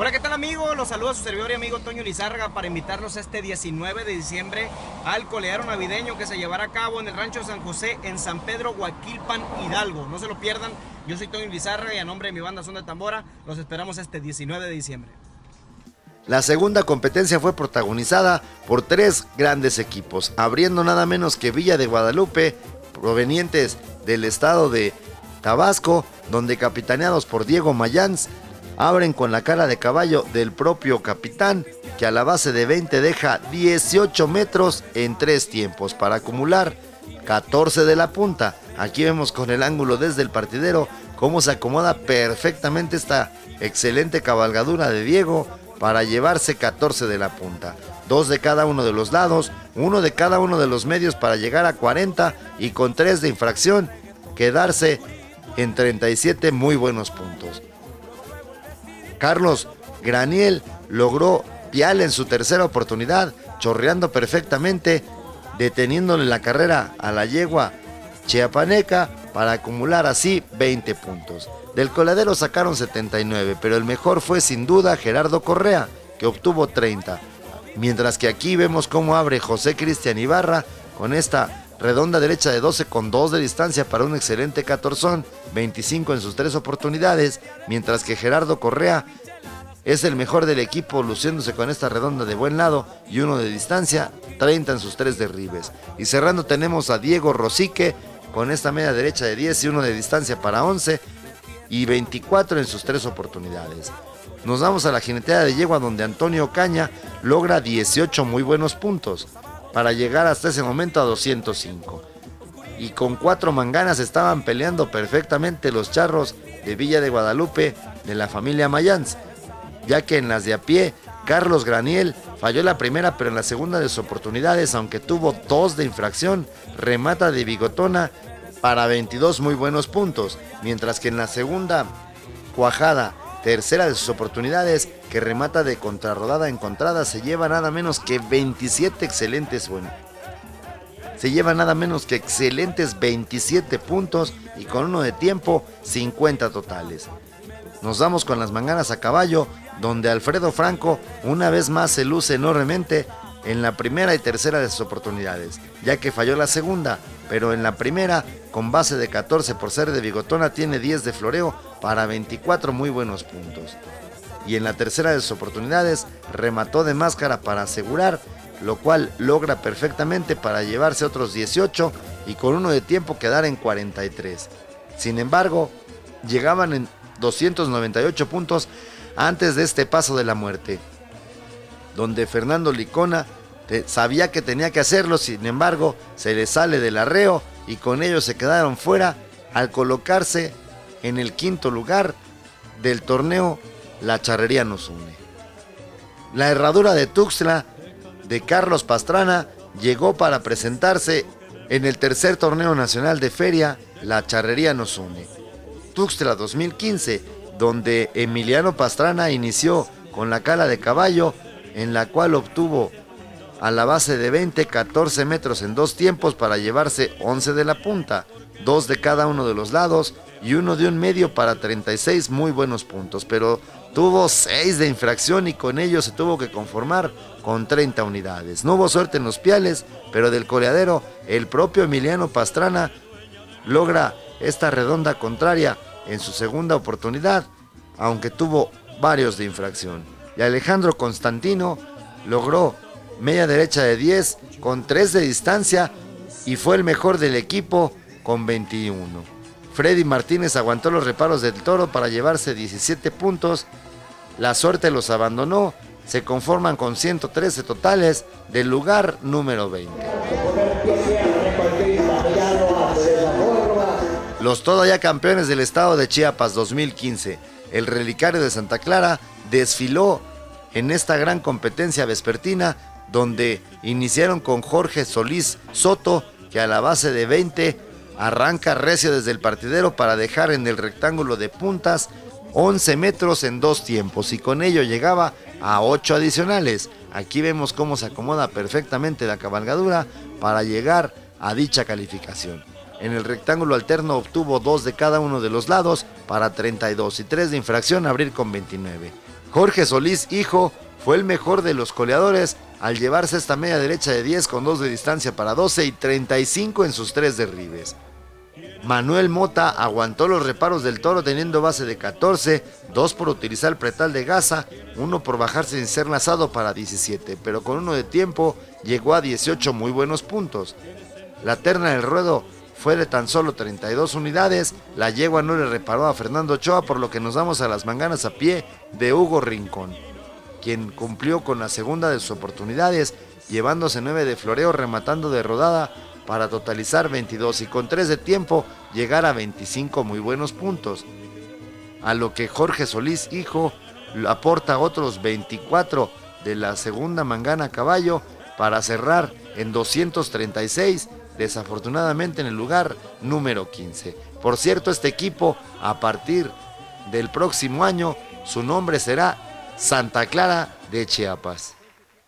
Hola, ¿qué tal amigos? Los saluda su servidor y amigo Toño Lizárraga para invitarlos este 19 de diciembre al coleado navideño que se llevará a cabo en el Rancho San José en San Pedro, Huaquilpan, Hidalgo. No se lo pierdan, yo soy Toño Lizárraga y a nombre de mi banda Son de Tambora los esperamos este 19 de diciembre. La segunda competencia fue protagonizada por tres grandes equipos, abriendo nada menos que Villa de Guadalupe, provenientes del estado de Tabasco, donde capitaneados por Diego Mayans, abren con la cara de caballo del propio capitán, que a la base de 20 deja 18 metros en tres tiempos para acumular 14 de la punta. Aquí vemos con el ángulo desde el partidero cómo se acomoda perfectamente esta excelente cabalgadura de Diego para llevarse 14 de la punta. Dos de cada uno de los lados, uno de cada uno de los medios para llegar a 40 y con tres de infracción quedarse en 37 muy buenos puntos. Carlos Graniel logró pial en su tercera oportunidad, chorreando perfectamente, deteniéndole la carrera a la yegua chiapaneca para acumular así 20 puntos. Del coladero sacaron 79, pero el mejor fue sin duda Gerardo Correa, que obtuvo 30. Mientras que aquí vemos cómo abre José Cristian Ibarra con esta redonda derecha de 12 con 2 de distancia para un excelente catorzón, 25 en sus tres oportunidades, mientras que Gerardo Correa es el mejor del equipo luciéndose con esta redonda de buen lado y uno de distancia, 30 en sus tres derribes. Y cerrando tenemos a Diego Rosique con esta media derecha de 10 y uno de distancia para 11 y 24 en sus tres oportunidades. Nos vamos a la jineteada de yegua donde Antonio Caña logra 18 muy buenos puntos para llegar hasta ese momento a 205. Y con cuatro manganas estaban peleando perfectamente los charros de Villa de Guadalupe de la familia Mayans, ya que en las de a pie Carlos Graniel falló la primera, pero en la segunda de sus oportunidades, aunque tuvo dos de infracción, remata de bigotona para 22 muy buenos puntos, mientras que en la segunda cuajada tercera de sus oportunidades, que remata de contrarrodada encontrada, se lleva nada menos que 27 excelentes, bueno, se lleva nada menos que excelentes 27 puntos y con uno de tiempo 50 totales. Nos damos con las manganas a caballo, donde Alfredo Franco una vez más se luce enormemente en la primera y tercera de sus oportunidades, ya que falló la segunda, pero en la primera, con base de 14 por ser de bigotona, tiene 10 de floreo para 24 muy buenos puntos. Y en la tercera de sus oportunidades, remató de máscara para asegurar, lo cual logra perfectamente para llevarse otros 18 y con uno de tiempo quedar en 43. Sin embargo, llegaban en 298 puntos antes de este paso de la muerte, donde Fernando Licona sabía que tenía que hacerlo, sin embargo, se le sale del arreo y con ello se quedaron fuera al colocarse en el quinto lugar del torneo La Charrería nos une. La herradura de Tuxtla de Carlos Pastrana llegó para presentarse en el tercer torneo nacional de feria La Charrería nos une. Tuxtla 2015, donde Emiliano Pastrana inició con la cala de caballo, en la cual obtuvo a la base de 20, 14 metros en dos tiempos para llevarse 11 de la punta, dos de cada uno de los lados y uno de un medio para 36 muy buenos puntos, pero tuvo 6 de infracción y con ello se tuvo que conformar con 30 unidades. No hubo suerte en los piales, pero del coleadero el propio Emiliano Pastrana logra esta redonda contraria en su segunda oportunidad, aunque tuvo varios de infracción. Y Alejandro Constantino logró media derecha de 10 con 3 de distancia y fue el mejor del equipo con 21. Freddy Martínez aguantó los reparos del toro para llevarse 17 puntos. La suerte los abandonó. Se conforman con 113 totales del lugar número 20. Los todavía campeones del estado de Chiapas 2015, el relicario de Santa Clara, desfiló en esta gran competencia vespertina donde iniciaron con Jorge Solís Soto, que a la base de 20 arranca recio desde el partidero para dejar en el rectángulo de puntas 11 metros en dos tiempos y con ello llegaba a 8 adicionales. Aquí vemos cómo se acomoda perfectamente la cabalgadura para llegar a dicha calificación. En el rectángulo alterno obtuvo 2 de cada uno de los lados para 32 y 3 de infracción abrir con 29. Jorge Solís, hijo, fue el mejor de los coleadores al llevarse esta media derecha de 10 con 2 de distancia para 12 y 35 en sus tres derribes. Manuel Mota aguantó los reparos del toro teniendo base de 14, 2 por utilizar el pretal de gasa, 1 por bajarse sin ser lanzado para 17, pero con uno de tiempo llegó a 18 muy buenos puntos. La terna del ruedo fue de tan solo 32 unidades, la yegua no le reparó a Fernando Ochoa por lo que nos damos a las manganas a pie de Hugo Rincón, quien cumplió con la segunda de sus oportunidades, llevándose 9 de floreo rematando de rodada para totalizar 22 y con 3 de tiempo llegar a 25 muy buenos puntos. A lo que Jorge Solís, hijo, aporta otros 24 de la segunda mangana a caballo para cerrar en 236, desafortunadamente en el lugar número 15. Por cierto, este equipo a partir del próximo año su nombre será Santa Clara de Chiapas.